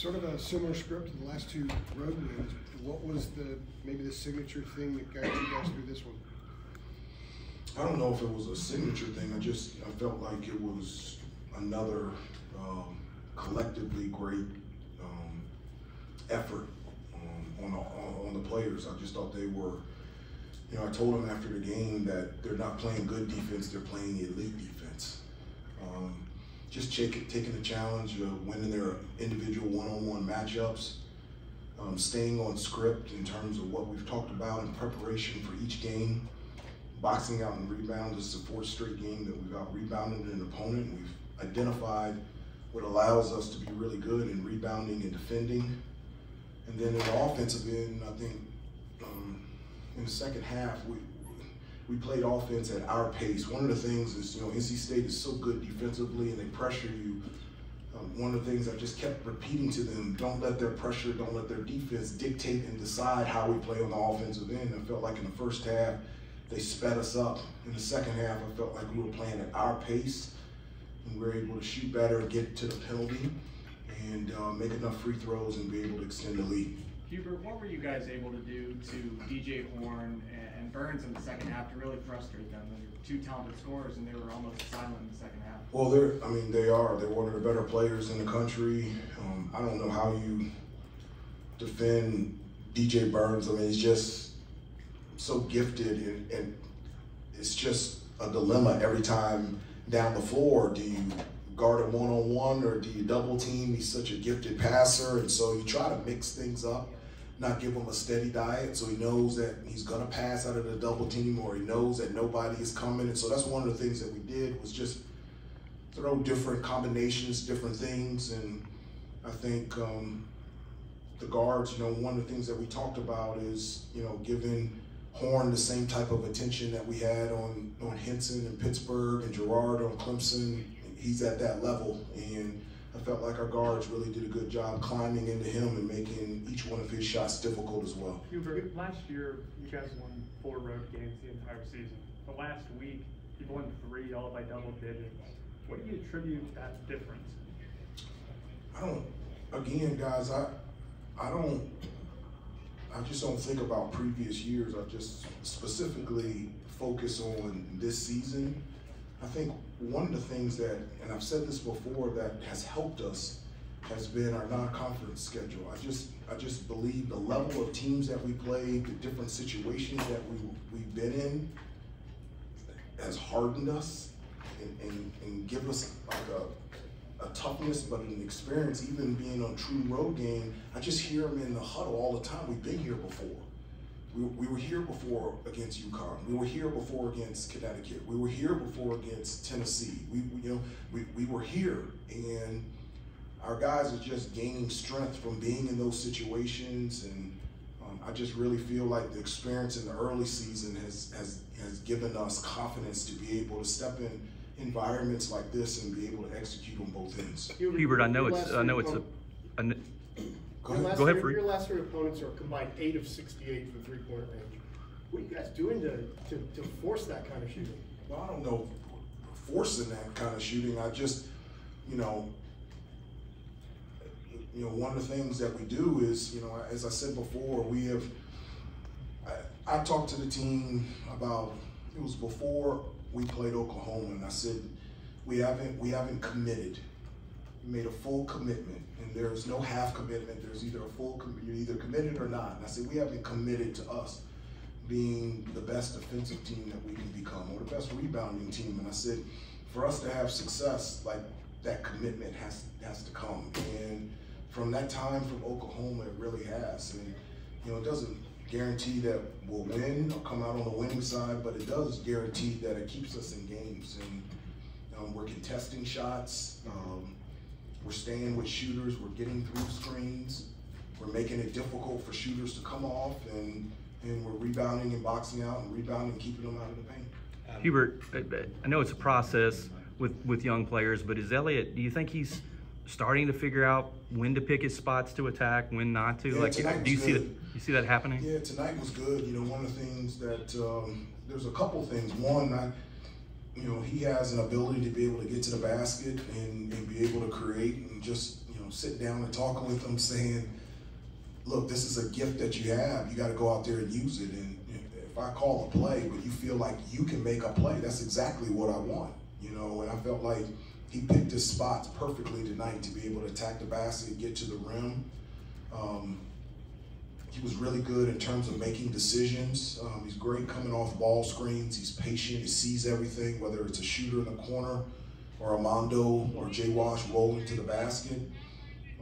sort of a similar script to the last two road wins. What was the maybe the signature thing that got you guys through this one? I don't know if it was a signature thing. I just I felt like it was another um, collectively great um, effort um, on, the, on, on the players. I just thought they were. You know, I told them after the game that they're not playing good defense; they're playing elite defense. Um, just take, taking the challenge of winning their individual one-on-one matchups, um, staying on script in terms of what we've talked about in preparation for each game boxing out and rebound. This is the fourth straight game that we've out rebounded an opponent. We've identified what allows us to be really good in rebounding and defending. And then in the offensive end, I think um, in the second half, we we played offense at our pace. One of the things is, you know, NC State is so good defensively and they pressure you. Um, one of the things I just kept repeating to them, don't let their pressure, don't let their defense dictate and decide how we play on the offensive end. I felt like in the first half, they sped us up. In the second half, I felt like we were playing at our pace and we were able to shoot better, get to the penalty, and uh, make enough free throws and be able to extend the lead. Hubert, what were you guys able to do to DJ Horne and Burns in the second half to really frustrate them? They were two talented scorers, and they were almost silent in the second half. Well, they're, I mean, they are. They're one of the better players in the country. Um, I don't know how you defend DJ Burns. I mean, he's just so gifted and, and it's just a dilemma every time down the floor. Do you guard him one on one or do you double team? He's such a gifted passer, and so you try to mix things up, not give him a steady diet, so he knows that he's gonna pass out of the double team, or he knows that nobody is coming. And so that's one of the things that we did was just throw different combinations, different things, and I think um, the guards. You know, one of the things that we talked about is you know giving Horne the same type of attention that we had on, on Hinson and Pittsburgh and Gerard on Clemson. He's at that level. And I felt like our guards really did a good job climbing into him and making each one of his shots difficult as well. Hubert, last year you guys won four road games the entire season. The last week you won three, all by double digits. What do you attribute that difference? I don't. Again, guys, I I don't I just don't think about previous years. I just specifically focus on this season. I think one of the things that, and I've said this before, that has helped us has been our non-conference schedule. I just, I just believe the level of teams that we play, the different situations that we we've been in, has hardened us and, and, and give us like a a toughness, but an experience, even being on true road game. I just hear them in the huddle all the time. We've been here before. We, we were here before against UConn. We were here before against Connecticut. We were here before against Tennessee. We, we you know we, we were here, and our guys are just gaining strength from being in those situations. And um, I just really feel like the experience in the early season has has has given us confidence to be able to step in environments like this and be able to execute on both ends. Hubert, I know it's I know it's a. a go ahead, go ahead Your last three opponents are combined eight of 68 from three-point range. What are you guys doing to, to, to force that kind of shooting? Well, I don't know forcing that kind of shooting. I just, you know, you know, one of the things that we do is, you know, as I said before, we have. I, I talked to the team about it was before we played Oklahoma, and I said, we haven't we haven't committed. We made a full commitment, and there's no half commitment. There's either a full you're either committed or not. And I said we haven't committed to us being the best defensive team that we can become, or the best rebounding team. And I said, for us to have success, like that commitment has has to come. And from that time from Oklahoma, it really has. And you know, it doesn't guarantee that we'll win or come out on the winning side, but it does guarantee that it keeps us in games. And um, we're contesting shots, um, we're staying with shooters, we're getting through screens, we're making it difficult for shooters to come off, and, and we're rebounding and boxing out and rebounding and keeping them out of the paint. Hubert, I know it's a process with, with young players, but is Elliot? do you think he's starting to figure out when to pick his spots to attack, when not to? Yeah, like, do you good. see that? You see that happening? Yeah, tonight was good. You know, one of the things that um, there's a couple things. One, I, you know, he has an ability to be able to get to the basket and, and be able to create and just you know sit down and talking with him, saying, "Look, this is a gift that you have. You got to go out there and use it." And if I call a play, but you feel like you can make a play, that's exactly what I want. You know, and I felt like he picked his spots perfectly tonight to be able to attack the basket, get to the rim. Um, he was really good in terms of making decisions. Um, he's great coming off ball screens. He's patient. He sees everything, whether it's a shooter in the corner or Armando or Jay Wash rolling to the basket.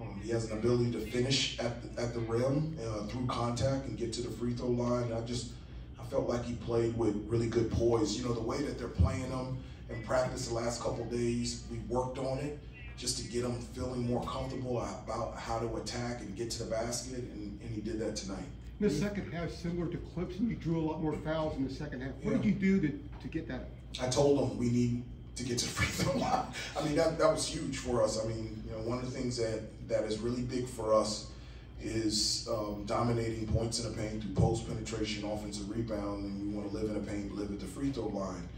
Um, he has an ability to finish at the, at the rim uh, through contact and get to the free throw line. I just I felt like he played with really good poise. You know the way that they're playing him in practice the last couple days. We worked on it just to get him feeling more comfortable about how to attack and get to the basket, and, and he did that tonight. In the second half, similar to Clemson, you drew a lot more fouls in the second half. What did you do to, to get that? I told him we need to get to the free throw line. I mean, that, that was huge for us. I mean, you know, one of the things that, that is really big for us is um, dominating points in the paint through post penetration, offensive rebound, and we want to live in the paint, live at the free throw line.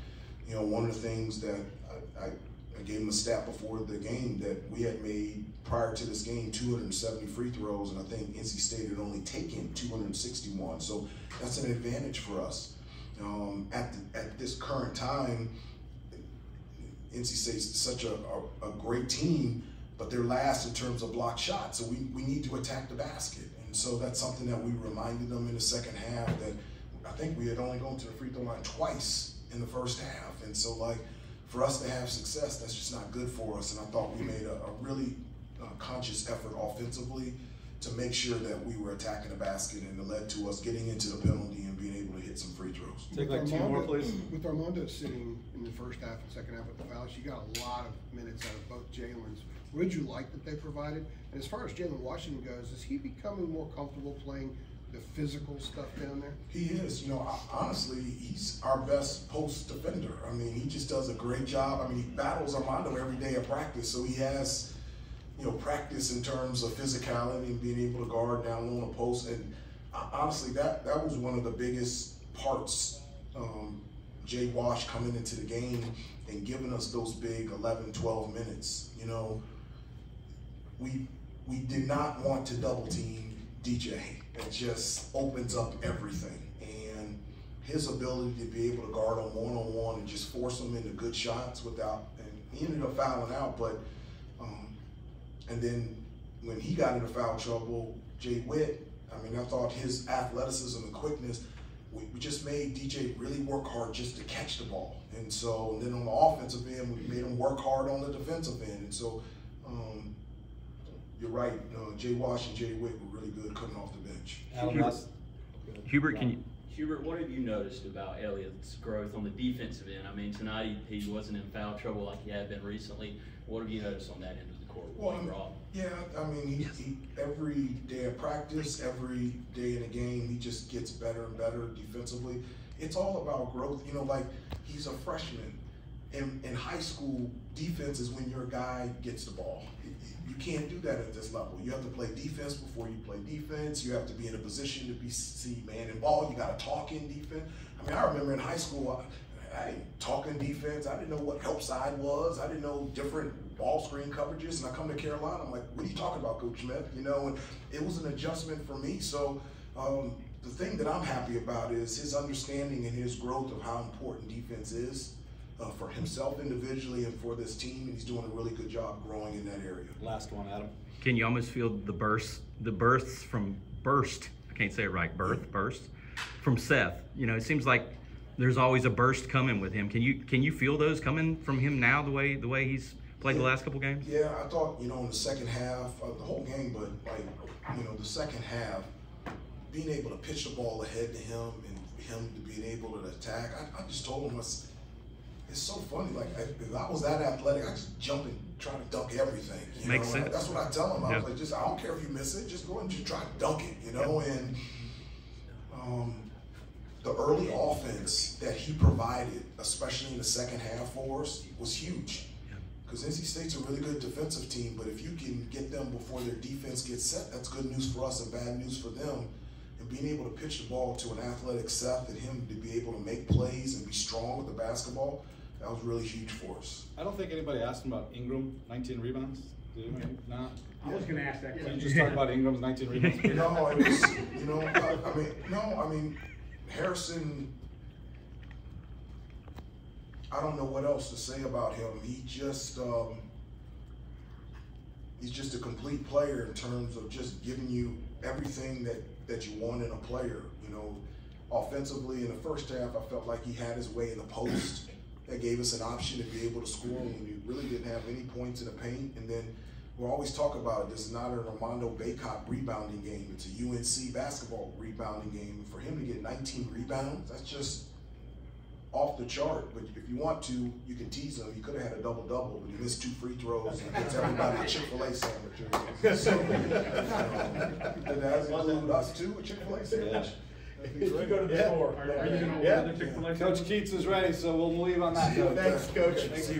You know, one of the things that I, I, I gave him a stat before the game that we had made prior to this game 270 free throws, and I think NC State had only taken 261. So that's an advantage for us. Um, at the, at this current time, NC State's such a, a, a great team, but they're last in terms of block shots. So we, we need to attack the basket. And so that's something that we reminded them in the second half that I think we had only gone to the free throw line twice in the first half. And so like for us to have success, that's just not good for us. And I thought we made a, a really uh, conscious effort offensively to make sure that we were attacking the basket and it led to us getting into the penalty and being able to hit some free throws. Take With like two more, please. With Armando sitting in the first half and second half with the fouls, you got a lot of minutes out of both Jalen's. What did you like that they provided? And as far as Jalen Washington goes, is he becoming more comfortable playing the physical stuff down there? He is, you know, honestly, he's our best post defender. I mean, he just does a great job. I mean, he battles Armando every day of practice, so he has, you know, practice in terms of physicality and being able to guard down low on a post. And uh, honestly, that that was one of the biggest parts. Um, Jay Wash coming into the game and giving us those big 11, 12 minutes. You know, we we did not want to double team DJ. It just opens up everything. And his ability to be able to guard him one on one and just force him into good shots without and he ended up fouling out, but um, and then when he got into foul trouble, Jay Witt, I mean, I thought his athleticism and quickness, we, we just made DJ really work hard just to catch the ball. And so, and then on the offensive end, we made him work hard on the defensive end. And so, um, you're right. Uh, Jay Wash and Jay Witt were really good coming off the bench. Hubert- Hubert, can you, Hubert, what have you noticed about Elliot's growth on the defensive end? I mean, tonight he, he wasn't in foul trouble like he had been recently. What have you noticed on that end of the court? Well, Wayne Robb? yeah, I mean, he, he, every day of practice, every day in a game, he just gets better and better defensively. It's all about growth. You know, like he's a freshman. In, in high school, defense is when your guy gets the ball. You can't do that at this level. You have to play defense before you play defense. You have to be in a position to be see man and ball. You got to talk in defense. I mean, I remember in high school, I, I talking defense. I didn't know what help side was. I didn't know different ball screen coverages. And I come to Carolina, I'm like, what are you talking about, Coach Smith? You know, and it was an adjustment for me. So um, the thing that I'm happy about is his understanding and his growth of how important defense is. Uh, for himself individually and for this team, and he's doing a really good job growing in that area. Last one, Adam. can you almost feel the burst, the bursts from burst? I can't say it right. Birth, burst from Seth. You know, it seems like there's always a burst coming with him. Can you can you feel those coming from him now? The way the way he's played the last couple games. Yeah, I thought, you know, in the second half of the whole game, but like, you know, the second half, being able to pitch the ball ahead to him and him to being able to attack, I, I just told him, it's, it's so funny. Like, I, if I was that athletic, I just jump and try to dunk everything. You Makes know? Sense. That's what I tell him. I was like, just, I don't care if you miss it, just go and just try to dunk it, you know? And um, the early offense that he provided, especially in the second half for us, was huge. Because NC State's a really good defensive team, but if you can get them before their defense gets set, that's good news for us and bad news for them. And being able to pitch the ball to an athletic Seth and him to be able to make plays and be strong with the basketball, that was really huge for us. I don't think anybody asked him about Ingram, 19 rebounds. Do you, not? I was gonna ask that question. You just talked about Ingram's nineteen rebounds. No, it was, you know, I, I mean, no, I mean, Harrison, I don't know what else to say about him. He just, um, he's just a complete player in terms of just giving you everything that, that you want in a player. You know, offensively in the first half, I felt like he had his way in the post. That gave us an option to be able to score when we really didn't have any points in the paint. And then we'll always talk about it. This is not an Armando Bacot rebounding game. It's a UNC basketball rebounding game. For him to get 19 rebounds, that's just off the chart. But if you want to, you can tease him. He could have had a double double, but he missed two free throws and gets everybody a Chick Fil A sandwich. So, um, that include us too, a Chick Fil A sandwich. You go to the store. Are are you gonna Yeah. order the Chick-fil-A? Coach Keats is ready, so we'll leave on that. Thanks, coach. Thank you.